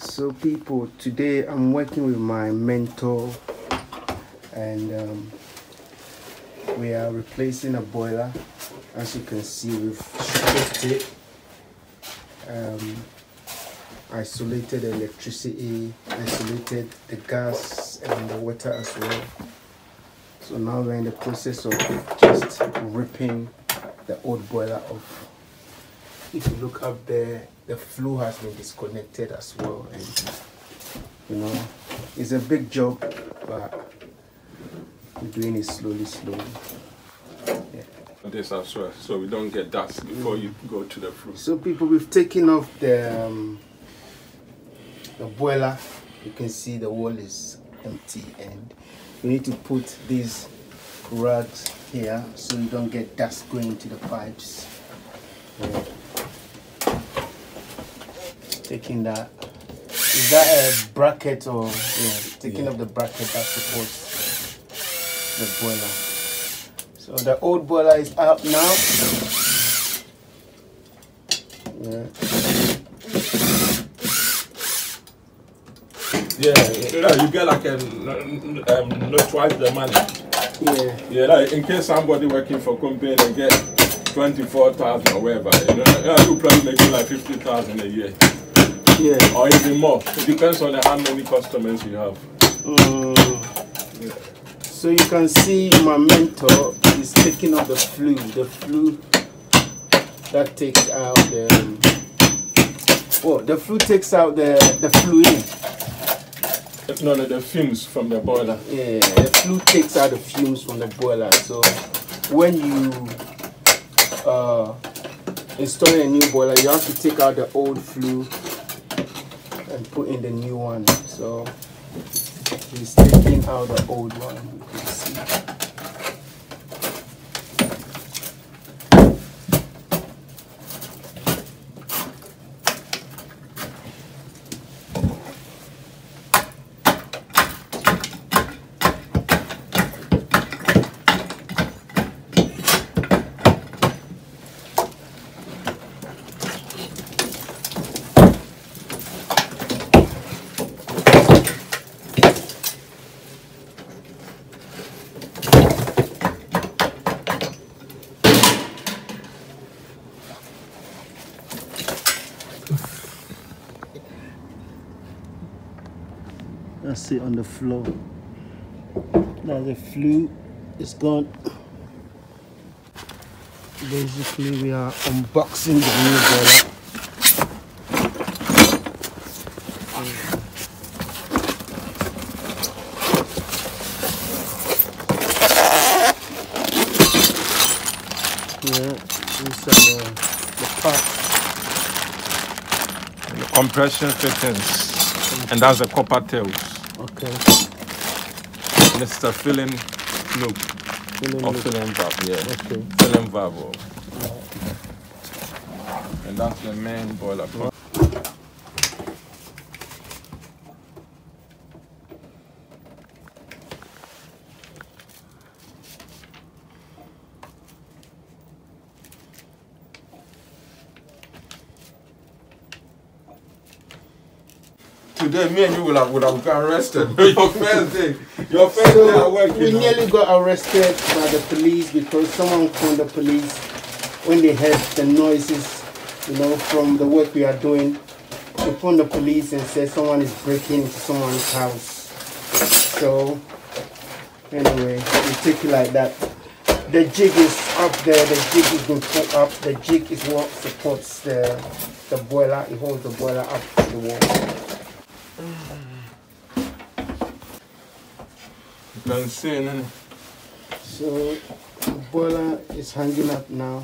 So people, today I'm working with my mentor and um, we are replacing a boiler. As you can see, we've stripped it, um, isolated electricity, isolated the gas and the water as well. So now we're in the process of just ripping the old boiler off. If you look up there, the flue has been disconnected as well and you know it's a big job but we're doing it slowly slowly yeah. This as well, so we don't get dust before you go to the fruit. so people we've taken off the um, the boiler you can see the wall is empty and we need to put these rugs here so you don't get dust going into the pipes Yeah. Taking that is that a bracket or yeah taking off the bracket that supports the boiler? So the old boiler is out now. Yeah. Yeah, you get like a um, no twice the money. yeah. Yeah, like in case somebody working for company they get twenty four thousand or whatever, you know, yeah, you probably making like fifty thousand a year yeah or even more. It depends on how many customers you have. Mm. So you can see my mentor is taking out the flue, the flue that takes out the oh the flue takes out the the fluid. No, no, the fumes from the boiler. Yeah, the flue takes out the fumes from the boiler. So when you uh, install a new boiler, you have to take out the old flue and put in the new one. So he's taking out the old one. You can see. That's it on the floor. Now the flue is gone. Basically, we are unboxing the new boiler. Uh, the compression fittings, and that's the copper tails. Okay. Mr. Filling loop Filling or filling valve, yeah. Okay. Filling valve. oh. And that's the main boiler. Today, me and you will have, would have got arrested. your first day. Your first day at work, we know. nearly got arrested by the police because someone called the police when they heard the noises, you know, from the work we are doing. They phoned the police and said someone is breaking into someone's house. So anyway, we take it like that. The jig is up there. The jig is been put up. The jig is what supports the the boiler. It holds the boiler up to the wall. You can see, innit? So the boiler is hanging up now.